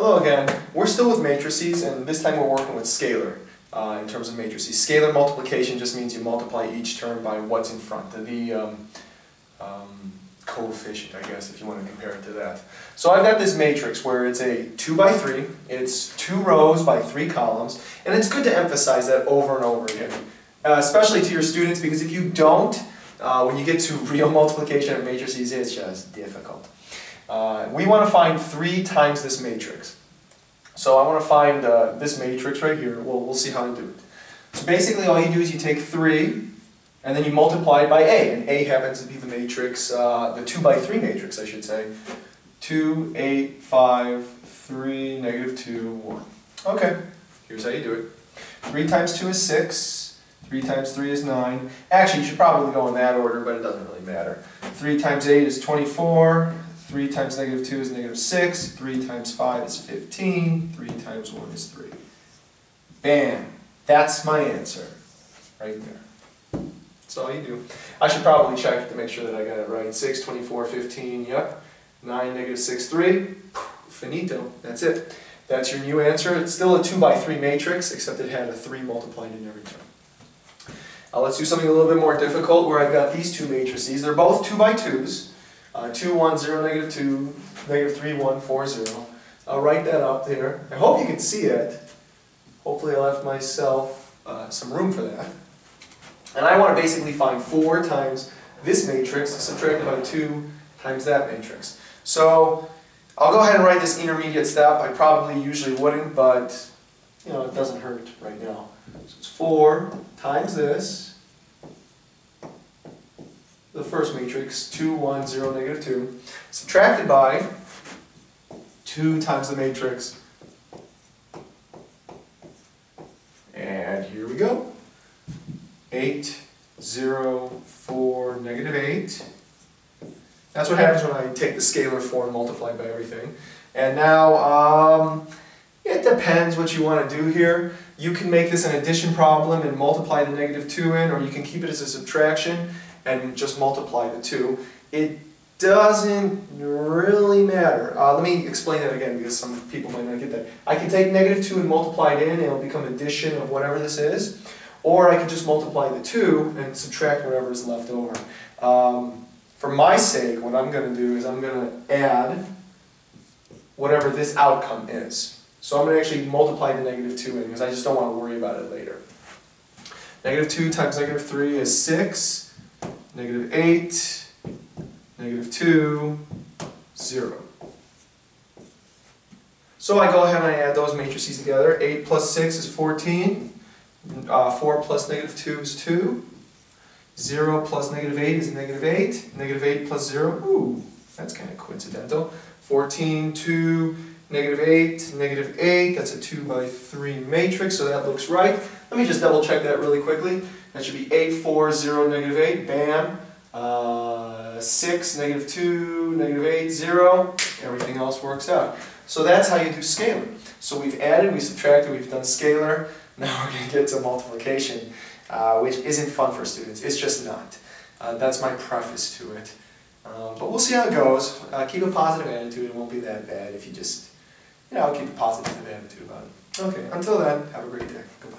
Hello again. We're still with matrices, and this time we're working with scalar uh, in terms of matrices. Scalar multiplication just means you multiply each term by what's in front, the um, um, coefficient, I guess, if you want to compare it to that. So I've got this matrix where it's a 2 by 3, it's two rows by three columns, and it's good to emphasize that over and over again, uh, especially to your students, because if you don't, uh, when you get to real multiplication of matrices, it's just difficult. Uh, we want to find 3 times this matrix. So I want to find uh, this matrix right here. We'll, we'll see how to do it. So basically all you do is you take 3, and then you multiply it by A, and A happens to be the matrix, uh, the 2 by 3 matrix, I should say. 2, 8, 5, 3, negative 2, 1. Okay, here's how you do it. 3 times 2 is 6. 3 times 3 is 9. Actually, you should probably go in that order, but it doesn't really matter. 3 times 8 is 24. 3 times negative 2 is negative 6. 3 times 5 is 15. 3 times 1 is 3. Bam! That's my answer. Right there. That's all you do. I should probably check to make sure that I got it right. 6, 24, 15, yep. 9, negative 6, 3. Finito. That's it. That's your new answer. It's still a 2 by 3 matrix, except it had a 3 multiplied in every term. Uh, let's do something a little bit more difficult where I've got these two matrices. They're both 2 by 2s. Uh, 2, 1, 0, negative 2, negative 3, 1, 4, 0. I'll write that up there. I hope you can see it. Hopefully I left myself uh, some room for that. And I want to basically find 4 times this matrix subtracted by 2 times that matrix. So I'll go ahead and write this intermediate step. I probably usually wouldn't, but you know, it doesn't hurt right now. So it's 4 times this the first matrix, 2, 1, 0, negative 2, subtracted by 2 times the matrix. And here we go. 8, 0, 4, negative 8. That's what happens when I take the scalar form multiplied by everything. And now, um, it depends what you want to do here. You can make this an addition problem and multiply the negative 2 in, or you can keep it as a subtraction and just multiply the two. It doesn't really matter. Uh, let me explain that again because some people might not get that. I can take negative 2 and multiply it in and it'll become addition of whatever this is. Or I can just multiply the 2 and subtract whatever is left over. Um, for my sake, what I'm going to do is I'm going to add whatever this outcome is. So I'm going to actually multiply the negative 2 in because I just don't want to worry about it later. Negative 2 times negative 3 is 6 negative 8, negative 2, 0. So I go ahead and I add those matrices together. 8 plus 6 is 14. Uh, 4 plus negative 2 is 2. 0 plus negative 8 is negative 8. Negative 8 plus 0, ooh, that's kind of coincidental. 14, 2, negative 8, negative 8, that's a 2 by 3 matrix, so that looks right. Let me just double check that really quickly. That should be 8, 4, 0, negative 8, bam. Uh, 6, negative 2, negative 8, 0. Everything else works out. So that's how you do scalar. So we've added, we subtracted, we've done scalar. Now we're going to get to multiplication, uh, which isn't fun for students. It's just not. Uh, that's my preface to it. Um, but we'll see how it goes. Uh, keep a positive attitude. It won't be that bad if you just, you know, keep a positive attitude about it. Okay, until then, have a great day. Goodbye.